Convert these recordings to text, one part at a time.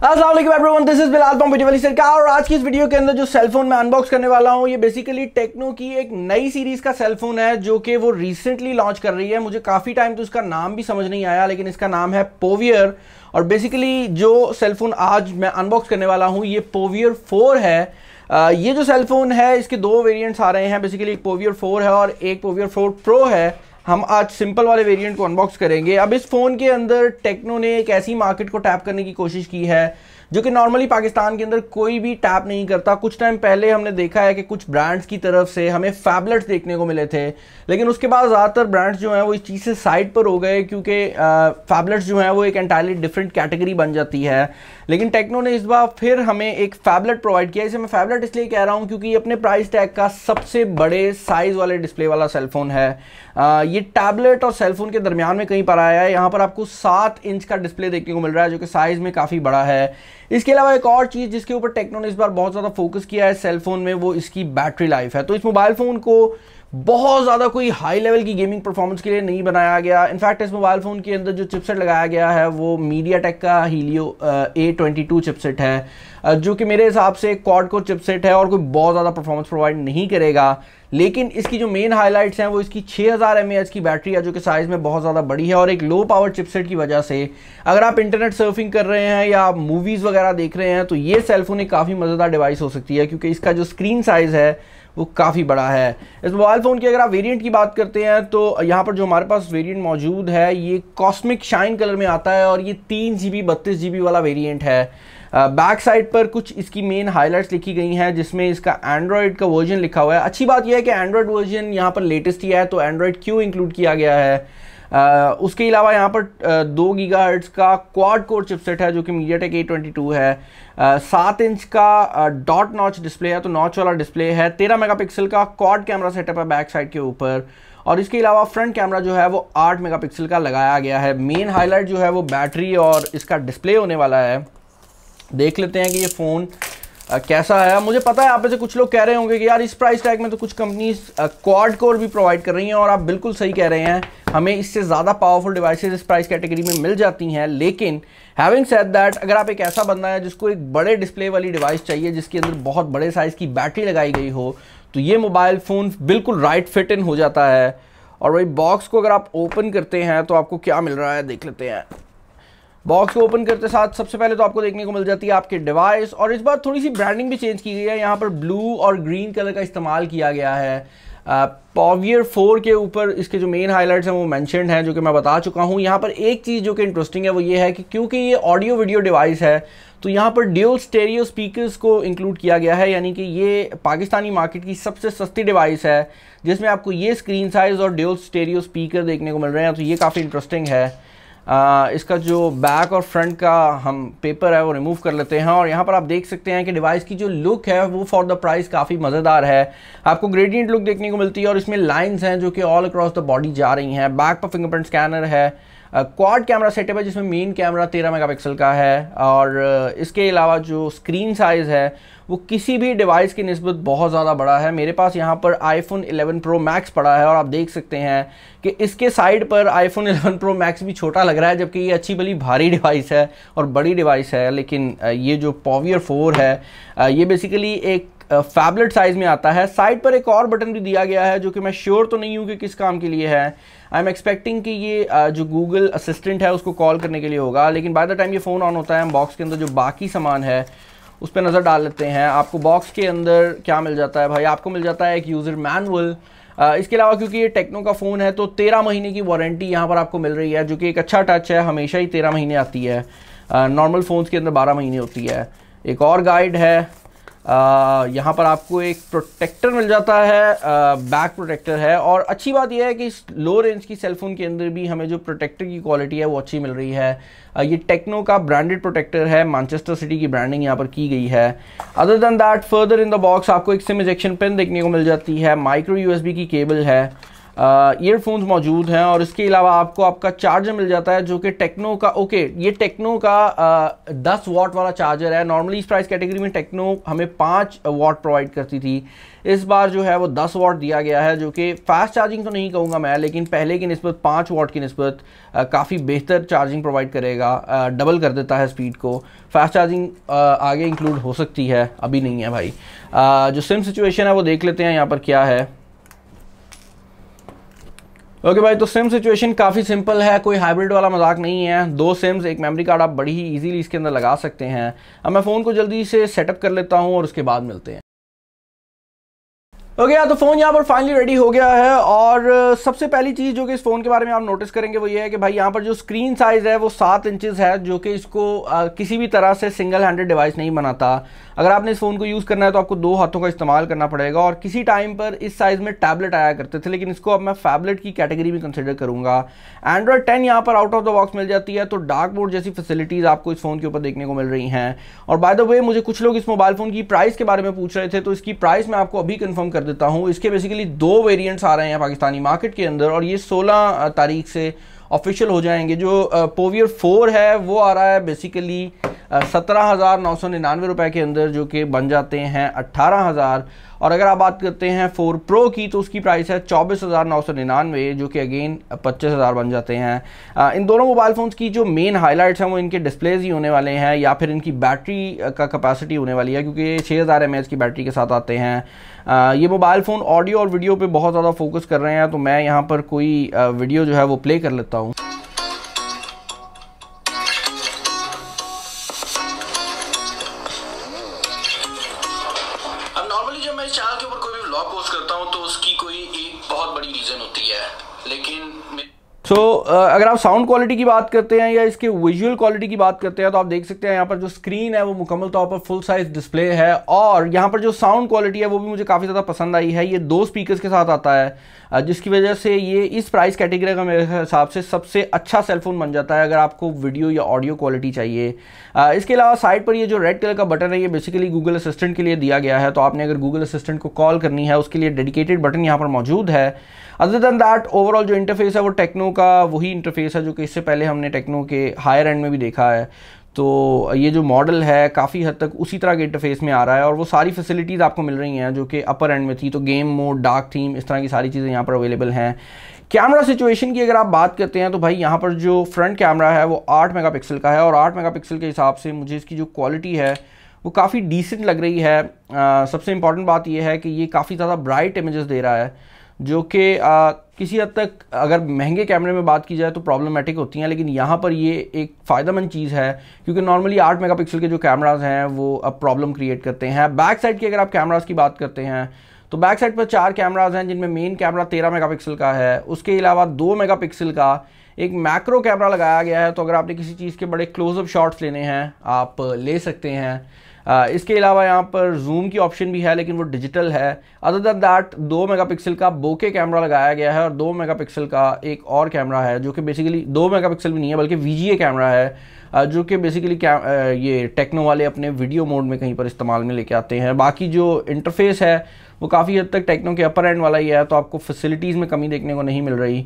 Everyone this is Bilal पंपिटी सरकार और आज की इस वीडियो के अंदर जो सेलफोन मैं अनबॉक्स करने वाला हूँ ये बेसिकली टेक्नो की एक नई सीरीज़ का सेलफोन है जो कि वो रिसेंटली लॉन्च कर रही है। मुझे काफ़ी टाइम तो इसका नाम भी समझ नहीं आया लेकिन इसका नाम है पोवियर और बेसिकली जो सेलफोन आज मैं अनबॉक्स करने वाला हूँ ये पोवियर फोर है। आ, ये जो सेलफोन है इसके दो वेरियंट्स आ रहे हैं। बेसिकली एक पोवियर फोर है और एक पोवियर फोर प्रो है। हम आज सिंपल वाले वेरिएंट को अनबॉक्स करेंगे। अब इस फ़ोन के अंदर टेक्नो ने एक ऐसी मार्केट को टैप करने की कोशिश की है, जो कि नॉर्मली पाकिस्तान के अंदर कोई भी टैप नहीं करता। कुछ टाइम पहले हमने देखा है कि कुछ ब्रांड्स की तरफ़ से हमें फैबलेट्स देखने को मिले थे, लेकिन उसके बाद ज़्यादातर ब्रांड्स जो हैं वो इस चीज़ से साइड पर हो गए, क्योंकि फैबलेट्स जो हैं वो एक एंटायरली डिफरेंट कैटेगरी बन जाती है। लेकिन टेक्नो ने इस बार फिर हमें एक फैबलेट प्रोवाइड किया। इसे मैं फैबलेट इसलिए कह रहा हूँ क्योंकि अपने प्राइस टैग का सबसे बड़े साइज़ वाले डिस्प्ले वाला सेलफोन है। ये टैबलेट और सेलफोन के दरमियान में कहीं पर आया है, यहाँ पर आपको सात इंच का डिस्प्ले देखने को मिल रहा है, जो कि साइज़ में काफ़ी बड़ा है। इसके अलावा एक और चीज़ जिसके ऊपर टेक्नो ने इस बार बहुत ज़्यादा फोकस किया है सेलफोन में, वो इसकी बैटरी लाइफ है। तो इस मोबाइल फ़ोन को बहुत ज़्यादा कोई हाई लेवल की गेमिंग परफॉर्मेंस के लिए नहीं बनाया गया। इनफैक्ट इस मोबाइल फ़ोन के अंदर जो चिपसेट लगाया गया है, वो मीडिया टेक का Helio A twenty two chipset है जो कि मेरे हिसाब से क्वाड को चिपसेट है और कोई बहुत ज़्यादा परफॉर्मेंस प्रोवाइड नहीं करेगा। लेकिन इसकी जो मेन हाइलाइट्स हैं, वो इसकी 6000 हज़ार की बैटरी है, जो कि साइज़ में बहुत ज़्यादा बड़ी है और एक लो पावर चिपसेट की वजह से अगर आप इंटरनेट सर्फिंग कर रहे हैं या मूवीज़ वगैरह देख रहे हैं तो ये सेलफोन एक काफ़ी मज़ेदार डिवाइस हो सकती है, क्योंकि इसका जो स्क्रीन साइज़ है, वो काफ़ी बड़ा है। इस मोबाइल फ़ोन की अगर आप वेरिएंट की बात करते हैं तो यहाँ पर जो हमारे पास वेरिएंट मौजूद है, ये कॉस्मिक शाइन कलर में आता है और ये तीन जी बी बत्तीस जी बी वाला वेरिएंट है। बैक साइड पर कुछ इसकी मेन हाइलाइट्स लिखी गई हैं जिसमें इसका एंड्रॉयड का वर्जन लिखा हुआ है। अच्छी बात यह है कि एंड्रॉयड वर्जन यहाँ पर लेटेस्ट ही है तो एंड्रॉयड क्यों इंक्लूड किया गया है? आ, उसके अलावा यहाँ पर दो गीगा का क्वाड कोर चिपसेट है जो कि MediaTek A twenty two है सात इंच का डॉट नॉच डिस्प्ले है तो नॉच वाला डिस्प्ले है। तेरह मेगापिक्सल का क्वाड कैमरा सेटअप है बैक साइड के ऊपर। और इसके अलावा फ्रंट कैमरा जो है वो आठ मेगापिक्सल का लगाया गया है। मेन हाईलाइट जो है वो बैटरी और इसका डिस्प्ले होने वाला है। देख लेते हैं कि ये फ़ोन कैसा है मुझे पता है आप में से कुछ लोग कह रहे होंगे कि यार इस प्राइस टैग में तो कुछ कंपनीज़ क्वाड कोर भी प्रोवाइड कर रही हैं और आप बिल्कुल सही कह रहे हैं। हमें इससे ज़्यादा पावरफुल डिवाइसेस इस प्राइस कैटेगरी में मिल जाती हैं। लेकिन हैविंग सेड दैट अगर आप एक ऐसा बंदा है जिसको एक बड़े डिस्प्ले वाली डिवाइस चाहिए, जिसके अंदर बहुत बड़े साइज़ की बैटरी लगाई गई हो तो ये मोबाइल फ़ोन बिल्कुल राइट फिट इन हो जाता है। और वही बॉक्स को अगर आप ओपन करते हैं तो आपको क्या मिल रहा है, देख लेते हैं। बॉक्स को ओपन करते साथ सबसे पहले तो आपको देखने को मिल जाती है आपके डिवाइस और इस बार थोड़ी सी ब्रांडिंग भी चेंज की गई है। यहाँ पर ब्लू और ग्रीन कलर का इस्तेमाल किया गया है। पॉवियर फोर के ऊपर इसके जो मेन हाइलाइट्स हैं वो मैंशनड हैं, जो कि मैं बता चुका हूँ। यहाँ पर एक चीज़ जो कि इंटरेस्टिंग है वो ये है कि क्योंकि ये ऑडियो वीडियो डिवाइस है तो यहाँ पर ड्यूल स्टेरियो स्पीकर्स को इंक्लूड किया गया है, यानी कि ये पाकिस्तानी मार्केट की सबसे सस्ती डिवाइस है, जिसमें आपको ये स्क्रीन साइज़ और ड्यूल स्टेरियो स्पीकर देखने को मिल रहे हैं। तो ये काफ़ी इंटरेस्टिंग है। इसका जो बैक और फ्रंट का हम पेपर है, वो रिमूव कर लेते हैं। और यहाँ पर आप देख सकते हैं कि डिवाइस की जो लुक है, वो फॉर द प्राइस काफ़ी मज़ेदार है। आपको ग्रेडियंट लुक देखने को मिलती है और इसमें लाइंस हैं जो कि ऑल अक्रॉस द बॉडी जा रही हैं। बैक पर फिंगरप्रिंट स्कैनर है। क्वाड कैमरा सेटअप है, जिसमें मेन कैमरा तेरह मेगापिक्सल का है, और इसके अलावा जो स्क्रीन साइज़ है, वो किसी भी डिवाइस की नस्बत बहुत ज़्यादा बड़ा है। मेरे पास यहाँ पर आईफोन 11 प्रो मैक्स पड़ा है, और आप देख सकते हैं कि इसके साइड पर आईफोन 11 प्रो मैक्स भी छोटा लग रहा है, जबकि ये अच्छी भली भारी डिवाइस है और बड़ी डिवाइस है, लेकिन ये जो पॉवियर फोर है ये बेसिकली एक फैबलेट साइज़ में आता है। साइड पर एक और बटन भी दिया गया है, जो कि मैं श्योर तो नहीं हूँ कि किस काम के लिए है। आई एम एक्सपेक्टिंग कि ये जो गूगल असिस्टेंट है, उसको कॉल करने के लिए होगा। लेकिन बाय द टाइम ये फ़ोन ऑन होता है बॉक्स के अंदर जो बाकी सामान है, उस पर नज़र डाल लेते हैं। आपको बॉक्स के अंदर क्या मिल जाता है भाई? आपको मिल जाता है एक यूज़र मैनुअल इसके अलावा क्योंकि ये टेक्नो का फ़ोन है तो तेरह महीने की वारंटी यहाँ पर आपको मिल रही है, जो कि एक अच्छा टच है। हमेशा ही तेरह महीने आती है। नॉर्मल फ़ोन्स के अंदर बारह महीने होती है। एक और गाइड है यहाँ पर आपको एक प्रोटेक्टर मिल जाता है बैक प्रोटेक्टर है और अच्छी बात यह है कि लो रेंज की सेलफोन के अंदर भी हमें जो प्रोटेक्टर की क्वालिटी है वो अच्छी मिल रही है। आ, ये टेक्नो का ब्रांडेड प्रोटेक्टर है मानचेस्टर सिटी की ब्रांडिंग यहाँ पर की गई है। Other than that further in the box आपको एक सिम इजेक्शन पेन देखने को मिल जाती है माइक्रो यूएसबी की केबल है। ईयरफोन्स मौजूद हैं और इसके अलावा आपको आपका चार्जर मिल जाता है जो कि टेक्नो का ओके ये टेक्नो का दस वॉट वाला चार्जर है। नॉर्मली इस प्राइस कैटेगरी में टेक्नो हमें पाँच वॉट प्रोवाइड करती थी। इस बार जो है वो दस वॉट दिया गया है, जो कि फास्ट चार्जिंग तो नहीं कहूँगा मैं, लेकिन पहले की नस्बत, पाँच वॉट की नस्बत काफ़ी बेहतर चार्जिंग प्रोवाइड करेगा डबल कर देता है स्पीड को। फास्ट चार्जिंग आगे इंक्लूड हो सकती है, अभी नहीं है भाई। जो सिम सिचुएशन है वो देख लेते हैं यहाँ पर क्या है। ओके okay, भाई तो सिम सिचुएशन काफ़ी सिंपल है, कोई हाइब्रिड वाला मज़ाक नहीं है। दो सिम्स एक मेमोरी कार्ड आप बड़ी ही इजीली इसके अंदर लगा सकते हैं। अब मैं फ़ोन को जल्दी से सेटअप कर लेता हूँ और उसके बाद मिलते हैं। ओके okay, तो फ़ोन यहाँ पर फाइनली रेडी हो गया है और सबसे पहली चीज़ जो कि इस फ़ोन के बारे में आप नोटिस करेंगे वो ये है कि भाई यहाँ पर जो स्क्रीन साइज़ है वो सात इंचज़ है जो कि इसको आ, किसी भी तरह से सिंगल हैंडेड डिवाइस नहीं बनाता। अगर आपने इस फ़ोन को यूज़ करना है तो आपको दो हाथों का इस्तेमाल करना पड़ेगा और किसी टाइम पर इस साइज़ में टैबलेट आया करते थे लेकिन इसको अब मैं फैबलेट की कैटेगरी में कंसिडर करूँगा। एंड्रॉयड टेन यहाँ पर आउट ऑफ़ द बॉक्स मिल जाती है तो डार्क बोर्ड जैसी फैसिलिटीज़ आपको इस फ़ोन के ऊपर देखने को मिल रही हैं। और बाय द वे मुझे कुछ लोग इस मोबाइल फ़ोन की प्राइस के बारे में पूछ रहे थे तो इसकी प्राइस मैं आपको अभी कन्फर्म कर देता हूँ। इसके बेसिकली दो वेरियंट्स आ रहे हैं पाकिस्तानी मार्केट के अंदर और ये सोलह तारीख से ऑफिशियल हो जाएँगे। जो पोवियर फोर है, वो आ रहा है बेसिकली सत्रह हज़ार नौ सौ निन्यानवे रुपये के अंदर, जो कि बन जाते हैं अट्ठारह हज़ार और अगर आप बात करते हैं फोर प्रो की तो उसकी प्राइस है चौबीस हज़ार नौ सौ निन्यानवे, जो कि अगेन पच्चीस हज़ार बन जाते हैं। इन दोनों मोबाइल फ़ोन्स की जो मेन हाईलाइट्स हैं, वो इनके डिस्प्लेज ही होने वाले हैं, या फिर इनकी बैटरी का कैपेसिटी होने वाली है, क्योंकि छः हज़ार एम की बैटरी के साथ आते हैं। ये मोबाइल फ़ोन ऑडियो और वीडियो पर बहुत ज़्यादा फोकस कर रहे हैं तो मैं यहाँ पर कोई वीडियो जो है वो प्ले कर लेता हूँ। नॉर्मली जब मैं चैनल के ऊपर कोई भी ब्लॉग पोस्ट करता हूँ तो उसकी कोई एक बहुत बड़ी रीजन होती है। लेकिन सो so, uh, अगर आप साउंड क्वालिटी की बात करते हैं या इसके विजुअल क्वालिटी की बात करते हैं तो आप देख सकते हैं यहाँ पर जो स्क्रीन है वो मुकम्मल तौर पर फुल साइज़ डिस्प्ले है और यहाँ पर जो साउंड क्वालिटी है वो भी मुझे काफ़ी ज़्यादा पसंद आई है। ये दो स्पीकर्स के साथ आता है जिसकी वजह से ये इस प्राइस कैटेगरी का मेरे हिसाब से सबसे अच्छा सेलफोन बन जाता है अगर आपको वीडियो या ऑडियो क्वालिटी चाहिए। इसके अलावा साइड पर ये जो रेड कलर का बटन है ये बेसिकली गूगल असिस्टेंट के लिए दिया गया है। तो आपने अगर गूगल असिस्टेंट को कॉल करनी है उसके लिए डेडिकेटेड बटन यहाँ पर मौजूद है। अदर दैन दैट ओवरऑल जो इंटरफेस है वो टेक्नो का वही इंटरफेस है जो कि इससे पहले हमने टेक्नो के हायर एंड में भी देखा है। तो ये जो मॉडल है काफ़ी हद तक उसी तरह के इंटरफेस में आ रहा है और वो सारी फैसिलिटीज़ आपको मिल रही हैं जो कि अपर एंड में थी। तो गेम मोड डार्क थीम इस तरह की सारी चीज़ें यहाँ पर अवेलेबल हैं। कैमरा सिचुएशन की अगर आप बात करते हैं तो भाई यहाँ पर जो फ्रंट कैमरा है वो आठ मेगा का है और आठ मेगा के हिसाब से मुझे इसकी जो क्वालिटी है वो काफ़ी डिसेंट लग रही है। आ, सबसे इंपॉर्टेंट बात यह है कि ये काफ़ी ज़्यादा ब्राइट इमेजेस दे रहा है। जो कि किसी हद तक अगर महँगे कैमरे में बात की जाए तो प्रॉब्लमेटिक होती हैं, लेकिन यहाँ पर ये एक फ़ायदेमंद चीज़ है, क्योंकि नॉर्मली आठ मेगापिक्सल के जो कैमराज हैं, वो अब प्रॉब्लम क्रिएट करते हैं। बैक साइड की अगर आप कैमराज की बात करते हैं तो बैक साइड पर चार कैमराज हैं, जिनमें मेन कैमरा तेरह मेगापिक्सल का है। उसके अलावा दो मेगापिक्सल का एक मैक्रो कैमरा लगाया गया है तो अगर आपने किसी चीज़ के बड़े क्लोजअप शॉट्स लेने हैं, आप ले सकते हैं। इसके अलावा यहाँ पर जूम की ऑप्शन भी है, लेकिन वो डिजिटल है। अदर दैन दैट दो मेगापिक्सल का बोके कैमरा लगाया गया है और दो मेगापिक्सल का एक और कैमरा है, जो कि बेसिकली दो मेगापिक्सल भी नहीं है, बल्कि वीजीए कैमरा है जो कि बेसिकली ये टेक्नो वाले अपने वीडियो मोड में कहीं पर इस्तेमाल में लेके आते हैं। बाकी जो इंटरफेस है, वो काफ़ी हद तक टेक्नो के अपर एंड वाला ही है तो आपको फैसिलिटीज़ में कमी देखने को नहीं मिल रही।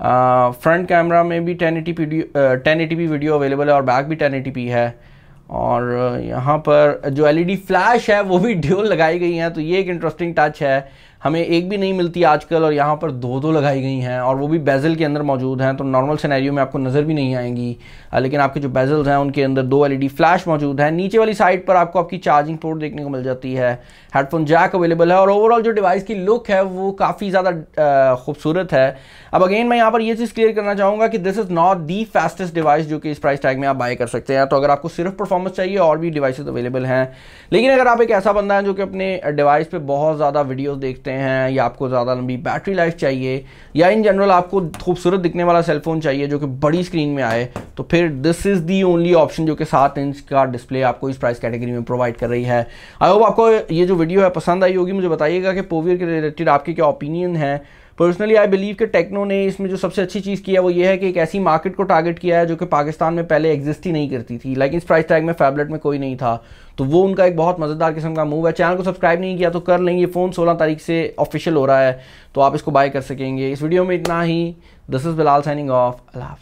फ्रंट कैमरा में भी ten eighty video ten eighty video available है और बैक भी टेन एटी है। और यहाँ पर जो एलईडी फ्लैश है, वो भी ड्यूल लगाई गई हैं तो ये एक इंटरेस्टिंग टच है। हमें एक भी नहीं मिलती आजकल और यहाँ पर दो दो लगाई गई हैं और वो भी बेजल के अंदर मौजूद हैं तो नॉर्मल सिनेरियो में आपको नज़र भी नहीं आएँगी। लेकिन आपके जो बेजल्स हैं, उनके अंदर दो एलईडी फ्लैश मौजूद है। नीचे वाली साइड पर आपको आपकी चार्जिंग पोर्ट देखने को मिल जाती है। हेडफोन जैक अवेलेबल है और ओवरऑल जो डिवाइस की लुक है, वो काफ़ी ज़्यादा खूबसूरत है। अब अगेन मैं यहाँ पर ये चीज़ क्लियर करना चाहूँगा कि this is not the fastest device जो कि इस प्राइस टैग में आप बाय कर सकते हैं। तो अगर आपको सिर्फ़ परफॉर्मेंस चाहिए, और भी डिवाइसेज अवेलेबल हैं। लेकिन अगर आप एक ऐसा बंदा है जो कि अपने डिवाइस पर बहुत ज़्यादा वीडियोस देखते हैं, या आपको ज़्यादा लंबी बैटरी लाइफ चाहिए, या इन जनरल आपको खूबसूरत दिखने वाला सेलफोन चाहिए जो कि बड़ी स्क्रीन में आए तो फिर this is the only option जो कि सात इंच का डिस्प्ले आपको इस प्राइस कैटेगरी में प्रोवाइड कर रही है। आई होप आपको ये जो वीडियो है पसंद आई होगी, मुझे बताइएगा कि पोवियर के रिलेटेड आपके क्या ओपिनियन है। पर्सनली आई बिलीव कि टेक्नो ने इसमें जो सबसे अच्छी चीज़ की है वो ये है कि एक ऐसी मार्केट को टारगेट किया है जो कि पाकिस्तान में पहले एग्जिस्ट ही नहीं करती थी। लाइक इस प्राइस टैग में फैबलेट में कोई नहीं था। तो वो उनका एक बहुत मज़ेदार किस्म का मूव है। चैनल को सब्सक्राइब नहीं किया तो कर लेंगे। फ़ोन सोलह तारीख से ऑफिशियल हो रहा है। तो आप इसको बाय कर सकेंगे। इस वीडियो में इतना ही। This is Bilal signing off Allah